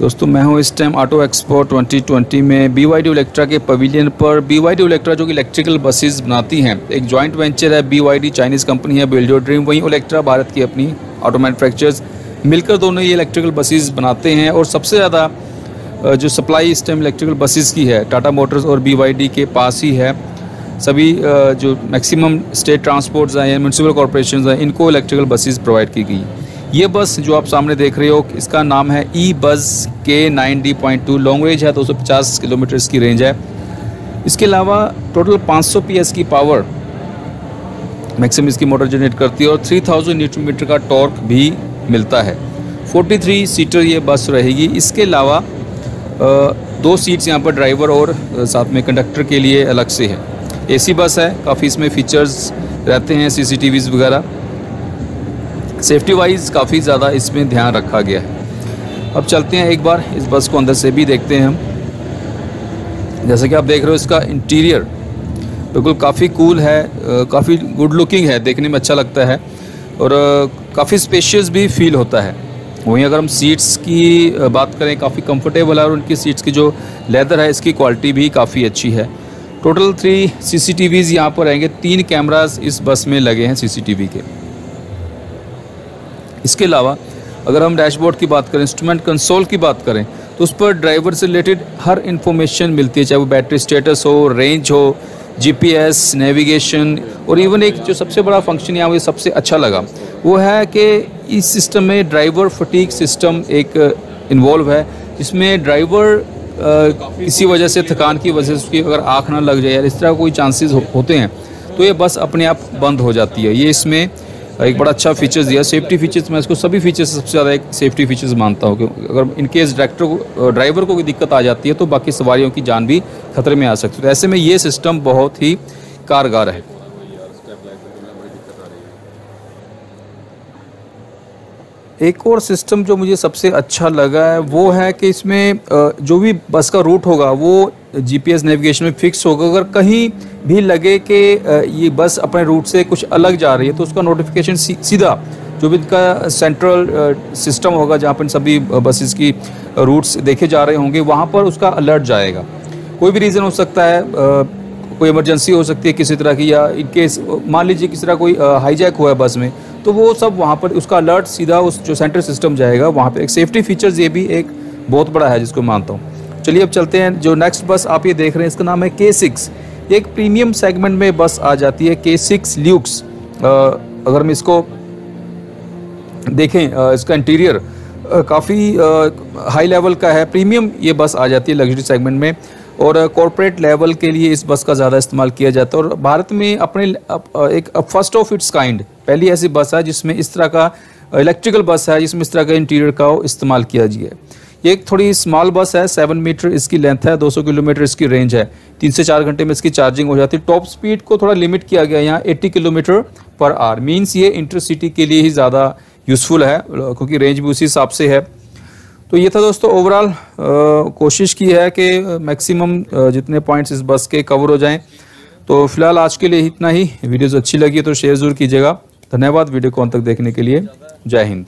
दोस्तों, मैं हूँ इस टाइम ऑटो एक्सपो 2020 में बी वाई डी इलेक्ट्रा के पवेलियन पर। बी वाई डी इलेक्ट्रा जो कि इलेक्ट्रिकल बसेस बनाती हैं, एक जॉइंट वेंचर है B Y D Chinese company है बिल्डो ड्रीम वहीं इलेक्ट्रा भारत की अपनी ऑटो मैनुफैक्चर्स मिलकर दोनों ये इलेक्ट्रिकल बसेस बनाते हैं और सबसे ज़्यादा जो सप्लाई इस टाइम इलेक्ट्रिकल बसेस की है टाटा मोटर्स और डी के पास ही है। सभी जो मैक्सिमम स्टेट ट्रांसपोर्ट्स हैं या म्यूनसिपल कॉरपोरेशन हैं, इनको इलेक्ट्रिकल बसेस प्रोवाइड की गई। ये बस जो आप सामने देख रहे हो, इसका नाम है E bus K nine D point two. Long range है 250 किलोमीटर इसकी रेंज है। इसके अलावा टोटल 500 पीएस की पावर मैक्सिमम इसकी मोटर जनरेट करती है और 3000 न्यूटन मीटर का टॉर्क भी मिलता है। 43 सीटर ये बस रहेगी। इसके अलावा दो सीट्स यहाँ पर ड्राइवर और साथ में कंडक्टर के लिए अलग से है। एसी बस है, काफ़ी इसमें फीचर्स रहते हैं सीसीटीवीज़ वगैरह। सेफ्टी वाइज काफ़ी ज़्यादा इसमें ध्यान रखा गया है। अब चलते हैं एक बार, इस बस को अंदर से भी देखते हैं हम। जैसे कि आप देख रहे हो, इसका इंटीरियर बिल्कुल काफ़ी कूल है काफ़ी गुड लुकिंग है, देखने में अच्छा लगता है। और काफ़ी स्पेशियस भी फील होता है। वहीं अगर हम सीट्स की बात करें, काफ़ी कंफर्टेबल है और उनकी सीट्स की जो लेदर है, इसकी क्वालिटी भी काफ़ी अच्छी है। Total three C C T Vs यहाँ पर रहेंगे। तीन कैमराज इस बस में लगे हैं सी सी टी वी के। इसके अलावा अगर हम डैशबोर्ड की बात करें इंस्ट्रूमेंट कंसोल की बात करें तो उस पर ड्राइवर से रिलेटेड हर इन्फॉर्मेशन मिलती है चाहे वो बैटरी स्टेटस हो रेंज हो जीपीएस नेविगेशन और इवन एक जो सबसे बड़ा फ़ंक्शन यहाँ मुझे सबसे अच्छा लगा वो है कि इस सिस्टम में ड्राइवर फटीक सिस्टम एक इन्वॉल्व है जिसमें ड्राइवर किसी वजह से थकान की वजह से उसकी अगर आँख ना लग जाए या इस तरह कोई चांसेस हो, होते हैं तो ये बस अपने आप बंद हो जाती है। ये इसमें एक बड़ा अच्छा फीचर्स दिया। सेफ्टी फीचर्स मैं इसको सभी फीचर्स सबसे ज़्यादा एक सेफ्टी फीचर्स मानता हूँ क्योंकि अगर इनकेस डायरेक्टर को ड्राइवर को कोई दिक्कत आ जाती है तो बाकी सवारियों की जान भी खतरे में आ सकती है। तो ऐसे में ये सिस्टम बहुत ही कारगर है। एक और सिस्टम जो मुझे सबसे अच्छा लगा है, वो है कि इसमें जो भी बस का रूट होगा, वो जीपीएस नेविगेशन में फिक्स होगा। अगर कहीं भी लगे कि ये बस अपने रूट से कुछ अलग जा रही है तो उसका नोटिफिकेशन सीधा जो भी इनका सेंट्रल सिस्टम होगा, जहाँ पर सभी बसेस की रूट्स देखे जा रहे होंगे, वहाँ पर उसका अलर्ट जाएगा। कोई भी रीज़न हो सकता है कोई इमरजेंसी हो सकती है किसी तरह की, या इनकेस मान लीजिए किसी तरह कोई हाईजैक हुआ है बस में तो वो सब वहाँ पर, उसका अलर्ट सीधा उस जो सेंट्रल सिस्टम जाएगा, वहाँ पर एक सेफ्टी फीचर्स ये भी एक बहुत बड़ा है जिसको मानता हूँ। चलिए अब चलते हैं, जो नेक्स्ट बस आप ये देख रहे हैं, इसका नाम है के सिक्स एक प्रीमियम सेगमेंट में बस आ जाती है के सिक्स ल्यूक्स अगर हम इसको देखें इसका इंटीरियर काफ़ी हाई लेवल का है। प्रीमियम ये बस आ जाती है लग्जरी सेगमेंट में। और कॉरपोरेट लेवल के लिए इस बस का ज़्यादा इस्तेमाल किया जाता है। और भारत में अपने एक फ़र्स्ट ऑफ़ इट्स काइंड पहली ऐसी बस है जिसमें इस तरह का इलेक्ट्रिकल बस है, जिसमें इस तरह का इंटीरियर का इस्तेमाल किया गया ये एक थोड़ी स्मॉल बस है सेवन मीटर इसकी लेंथ है 200 किलोमीटर इसकी रेंज है। तीन से चार घंटे में इसकी चार्जिंग हो जाती है। टॉप स्पीड को थोड़ा लिमिट किया गया यहाँ 80 किलोमीटर पर आवर मीन्स ये इंटरसिटी के लिए ही ज़्यादा यूज़फुल है, क्योंकि रेंज भी उसी हिसाब से है। तो ये था दोस्तों ओवरऑल कोशिश की है कि मैक्सिमम जितने पॉइंट्स इस बस के कवर हो जाएँ। तो फ़िलहाल आज के लिए इतना ही। वीडियोज़ अच्छी लगी तो शेयर ज़रूर कीजिएगा। धन्यवाद वीडियो को अंत तक देखने के लिए। जय हिंद।